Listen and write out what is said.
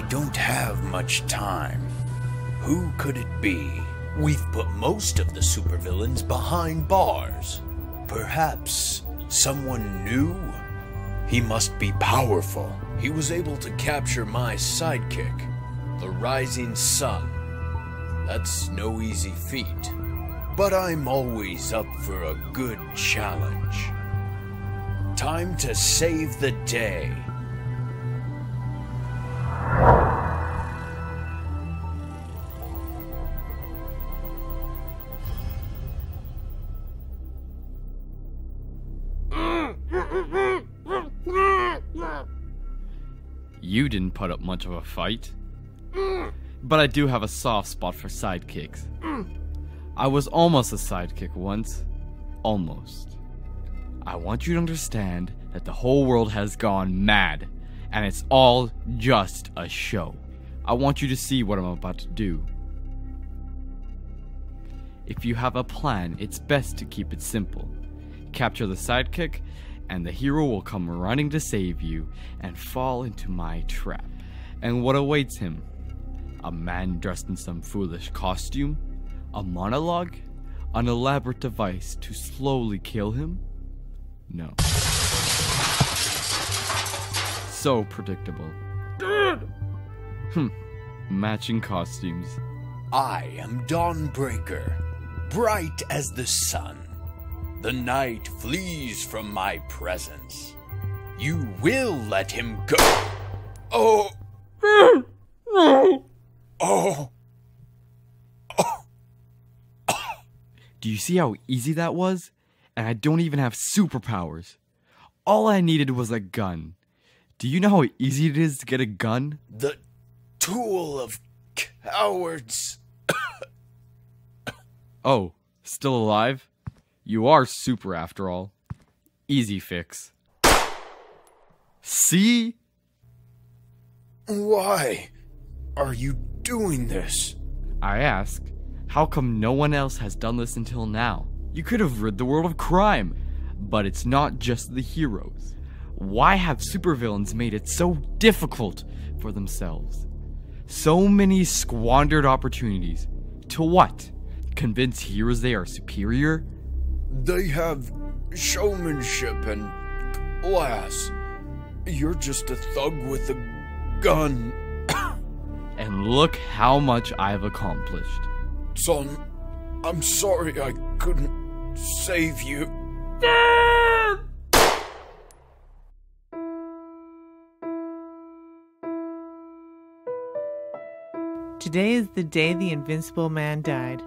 don't have much time. Who could it be? We've put most of the supervillains behind bars. Perhaps someone new? He must be powerful. He was able to capture my sidekick, the Rising Son. That's no easy feat. But I'm always up for a good challenge. Time to save the day. You didn't put up much of a fight. But I do have a soft spot for sidekicks. I was almost a sidekick once. Almost. I want you to understand that the whole world has gone mad, and it's all just a show. I want you to see what I'm about to do. If you have a plan, it's best to keep it simple. Capture the sidekick, and the hero will come running to save you and fall into my trap. And what awaits him? A man dressed in some foolish costume? A monologue? An elaborate device to slowly kill him? No. So predictable. Hmm. Matching costumes. I am Dawnbreaker, bright as the sun. The night flees from my presence. You will let him go. Oh. Oh. Do you see how easy that was? And I don't even have superpowers. All I needed was a gun. Do you know how easy it is to get a gun? The tool of cowards. Oh, still alive? You are super after all. Easy fix. See? Why are you doing this? I ask, how come no one else has done this until now? You could have rid the world of crime. But it's not just the heroes. Why have supervillains made it so difficult for themselves? So many squandered opportunities. To what? Convince heroes they are superior? They have showmanship and class. You're just a thug with a gun. And look how much I've accomplished. Son, I'm sorry I couldn't save you. Today is the day the Invincible Man died.